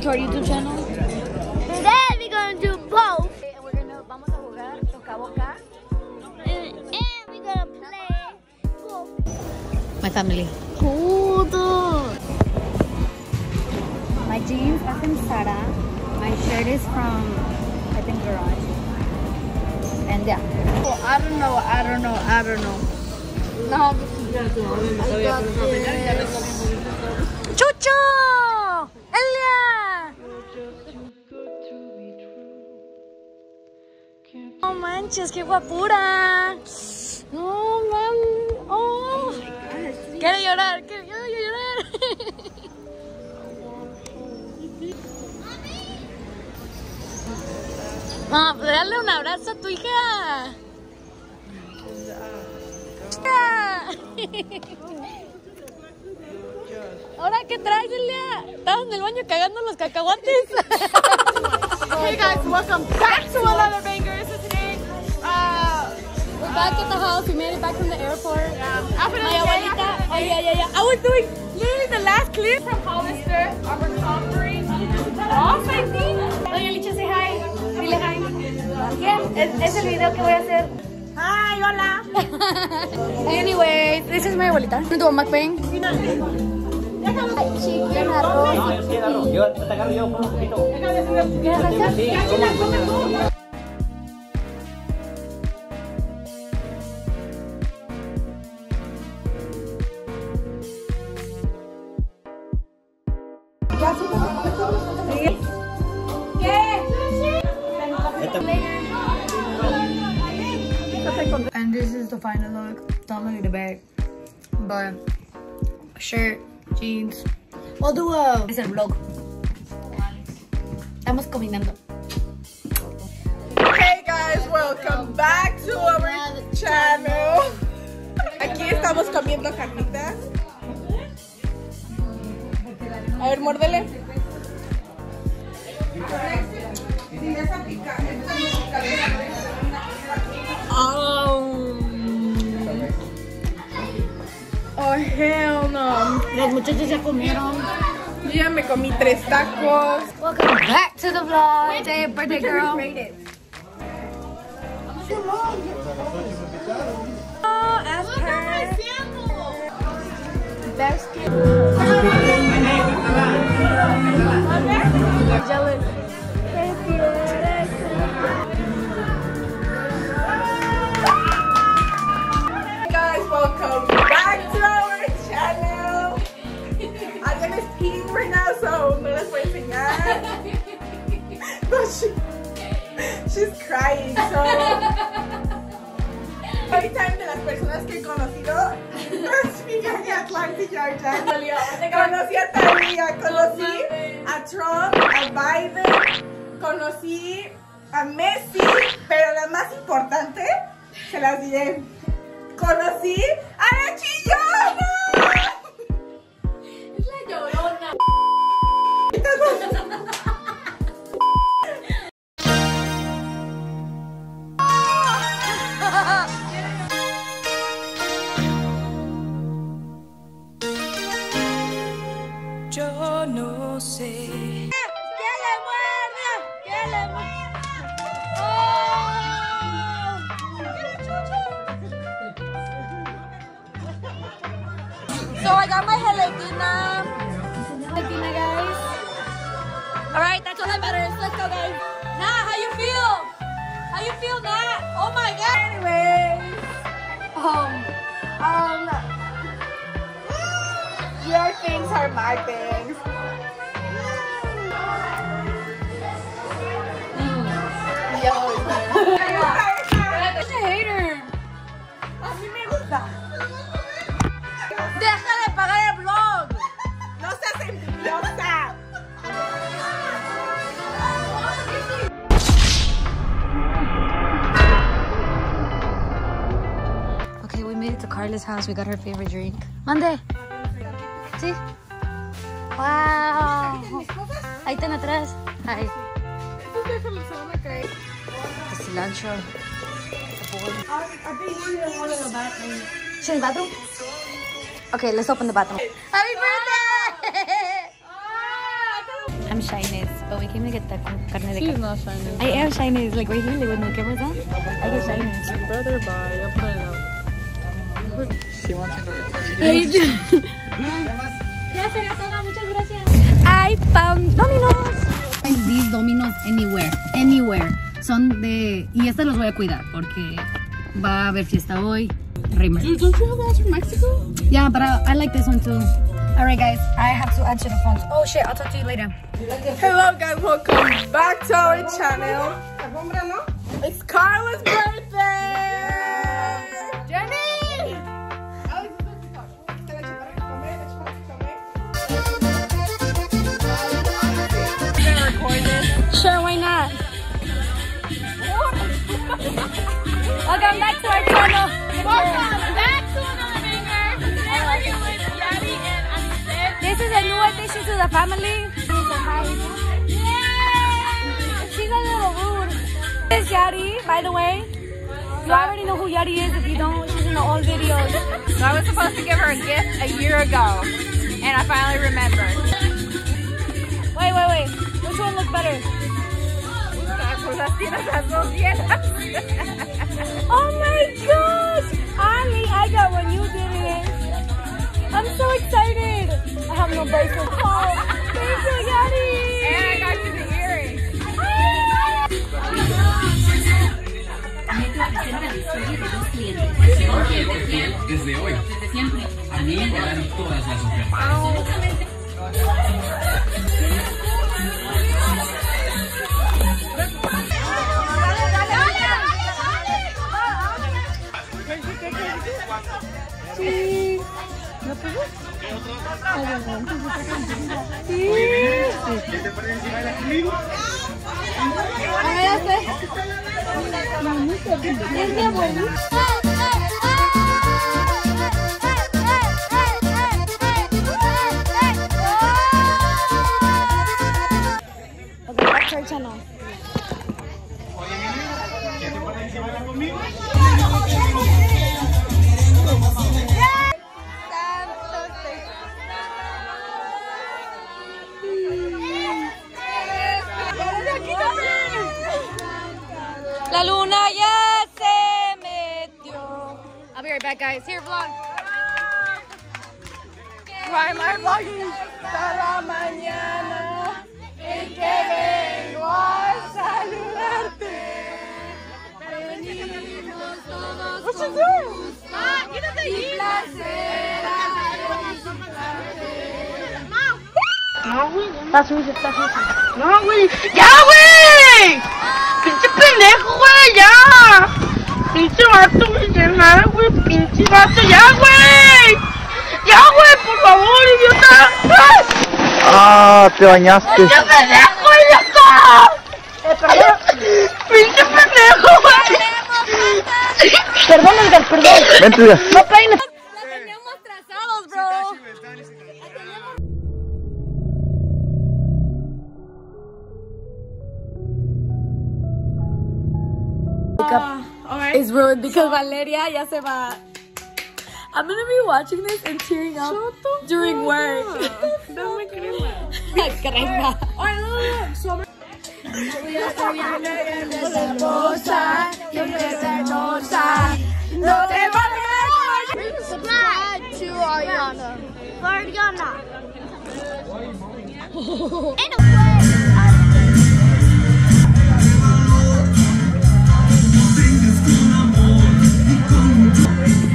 subscribe to our YouTube channel. Then we're gonna do both. And we're gonna, vamos a jugar toca boca. And, and we're gonna play both. My family. Tudo. My jeans are from Zara. My shirt is from, I think, Garage. And yeah. Oh, I don't know, I don't know, I don't know. No, I got this. ¡Chucho! ¡Elia! No manches, qué guapura. No mames. Oh. Quiero llorar, quiero llorar. No, dale un abrazo a tu hija. Ahora, ¿qué traes, Elia? Estabas en el baño cagando los cacahuates. Hey guys, welcome back to another banger. Back at the house. We made it back from the airport. after My day, abuelita. after Oh, yeah, yeah, yeah. I was doing. literally the last clip from Hollister, our recovery off, I think. Doña Licha, say hi. Dile hi. Bien, es, es el video que voy a hacer. Hi, hola. Anyway, this is my abuelita. ¿No tuvo McBain? Chicken arroz. Yo te agarro yo un poquito. And this is the final look. Don't look at the back. But shirt, jeans. We'll do a es el vlog. Estamos combinando. Hey guys, welcome back to our channel. Aquí estamos comiendo carnitas. A ver, muérdele. Oh, hell no. Los muchachos ya comieron. Yo ya me comí tres tacos. Welcome back to the vlog. Day of birthday girl. Oh, as per. Best crying, so. Ahorita de las personas que he conocido, es mi de Atlanta, Georgia. Conocí a Talía, conocí a Trump, a Biden, conocí a Messi, pero la más importante, se las diré. Conocí a la chillona. Yo no sé. ¡Que le muerda! ¡Que le muerda! So I got my gelatina. Gelatina, guys. All right, that's all that matters. Let's go, guys. Nah, how you feel? How you feel, Nat? Oh my God. Anyways, um, um, your things are my things. Mm. I'm a hater. A mí me gusta. Deja de pagar el vlog. No seas envidiosa. Okay, we made it to Carla's house. We got her favorite drink. Mande. Sí. Wow. Ahí están atrás. Hi. The cilantro. She's in the bathroom? Okay, let's open the bathroom. Happy birthday! I'm am Shyness, but we came to get the carne de She's not shining. I am Shyness, like right here, like when the camera's on. I get Shyness. Brother, bye. I'll put it out. She wants to go. I found Domino's. These Domino's anywhere, anywhere. Son de y estas los voy a cuidar porque va a haber fiesta hoy. Reimer. Don't you have those from Mexico? Yeah, but I, I like this one too. All right, guys, I have to answer the phones. Oh shit, I'll talk to you later. Hello guys, welcome back to our channel. It's Carla's birthday! Welcome back to our channel. Welcome back to another banger. Today we're here with Yadi and Anisette. This is a new addition to the family. She's a little rude. This is Yari, by the way. You already know who Yari is. If you don't, she's in the old videos. So I was supposed to give her a gift a year ago, and I finally remembered. Wait, wait, wait. Which one looks better? Oh my gosh! Ali, I got one. You did it. I'm so excited. I have no bracelet. Oh, thank you, Yari. And I got you the earrings. Desde hoy. A mí me todas las ofertas. Sí. ¿Lo pegó? Sí. ¿Qué te parece si bailas conmigo? A ver, hasta. Es de abuelita. La luna ya se metió. I'll be right back, guys. Here, vlog. Why am I vlogging? Cada mañana en que vengo a saludarte. What you doing? No, güey. ¡Ya, güey! ¡Pinche pendejo, güey! ¡Ya! ¡Pinche vato, güey! ¡Ya nada, güey! ¡Pinche vato! ¡Ya, güey! ¡Ya, güey! ¡Por favor, idiota! Ah, te bañaste. ¡Pinche pendejo, idiota! ¡Pinche pendejo, güey! Perdón, Edgar, perdón. Vente. No peines. It's ruined because Valeria ya se va. I'm gonna be watching this and tearing up during work. Dame crema. Crema. No te vayas. Subscribe to Ariana. Ariana. And a Thank